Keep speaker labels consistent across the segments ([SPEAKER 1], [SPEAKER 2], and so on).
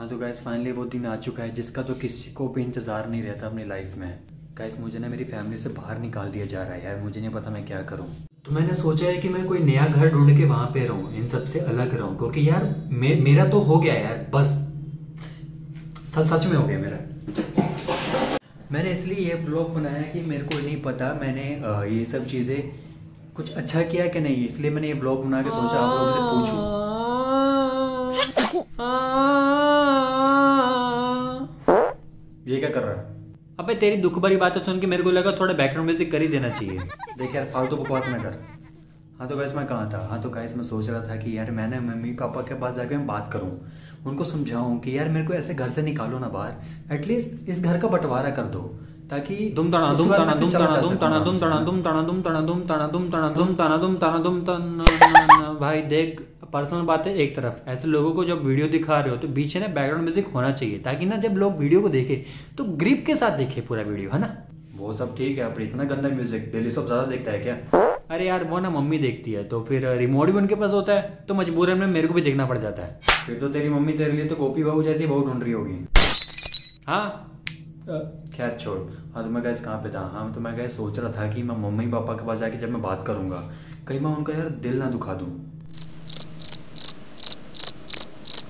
[SPEAKER 1] हाँ तो gas finally वो दिन आ चुका है जिसका तो किसी को भी इंतज़ार नहीं रहता अपनी लाइफ में। गैस मुझे ना मेरी फैमिली से बाहर निकाल दिया जा रहा है यार मुझे नहीं पता मैं क्या करूँ। तो मैंने सोचा है कि मैं कोई नया घर ढूंढ के वहाँ पे रहूँ इन सबसे अलग रहूँ क्योंकि यार मे, मेरा तो हो गया यार बस। सच सच में हो गया मेरा। मैंने इसलिए ये ब्लॉग बनाया कि मेरे को नहीं पता मैंने ये सब चीज़ें कुछ अच्छा किया कि नहीं इसलिए मैंने ये ब्लॉग बना के सोचा आप लोगों से पूछूँ। ये क्या कर रहा है अबे तेरी दुख भरी बातें सुन के मेरे को लगा थोड़ा बैकग्राउंड म्यूज़िक कर ही देना चाहिए देख यार फालतू बकवास ना कर हाँ तो गैस मैं कहाँ था हाँ तो गैस मैं सोच रहा था कि यार मैंने मम्मी पापा के पास जाके मैं बात करूँ उनको समझाऊं कि यार मेरे को ऐसे घर से निकालो ना बाहर एटलीस्ट इस घर का बंटवारा कर दो ताकि
[SPEAKER 2] दुम ताना दुम ताना दुम ताना दुम ताना दुम। ताना दुम ताना दुम ताना दुम ताना दुम ताना दुम ताना दुम ताना दुम ताना भाई देख पर्सनल बातें एक तरफ़। ऐसे लोगों को जब वीडियो दिखा रहे हो तो पीछे ना बैकग्राउंड म्यूज़िक होना चाहिए ताकि ना जब लोग वीडियो को देखे तो ग्रिप के साथ देखे पूरा वीडियो है ना?
[SPEAKER 1] वो सब ठीक है पर इतना गंदा म्यूज़िक डेली सब ज़्यादा देखता है क्या?
[SPEAKER 2] अरे यार वो ना मम्मी देखती है तो फिर रिमोट भी उनके पास होता है तो मजबूरन में मेरे को भी देखना पड़ जाता है।
[SPEAKER 1] फिर तो तेरी मम्मी तेरे लिए तो गोपी बहू जैसी बहू ढूंढ रही होगी।
[SPEAKER 2] हाँ?
[SPEAKER 1] खैर छोड़ हाँ तो मैं गैस कहाँ पे था? हाँ तो मैं गैस सोच रहा था कि मैं मम्मी पापा के पास जाके जब मैं बात करूँगा कहीं मैं उनका यार दिल ना दुखा दूँ।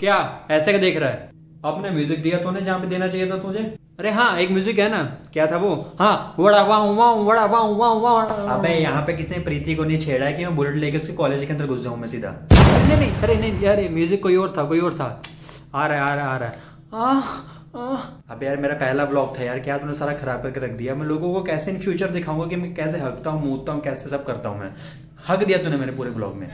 [SPEAKER 2] क्या? ऐसे का देख रहा है?
[SPEAKER 1] आपने म्यूज़िक दिया तूने जहाँ पे देना चाहिए था तुझे?
[SPEAKER 2] अरे हाँ एक म्यूज़िक है ना। क्या था वो? हाँ वड़ा वाऊ वाऊ वड़ा वाऊ वाऊ वाऊ
[SPEAKER 1] अबे यहाँ पे किसने प्रीति को नहीं छेड़ा है कि मैं बुलेट लेके उसके कॉलेज के अंदर घुस जाऊँ मैं सीधा?
[SPEAKER 2] नहीं नहीं अरे नहीं यार म्यूज़िक कोई और था कोई और था। आ रहा है आ रहा है आ रहा है। आह।
[SPEAKER 1] यार मेरा पहला ब्लॉग था यार क्या तूने सारा खराब करके रख दिया? मैं लोगों को कैसे इन फ्यूचर दिखाऊँगा कि मैं कैसे हकता हूँ मूदता हूँ कैसे सब करता हूँ मैं? हक दिया तूने मेरे पूरे ब्लॉग में।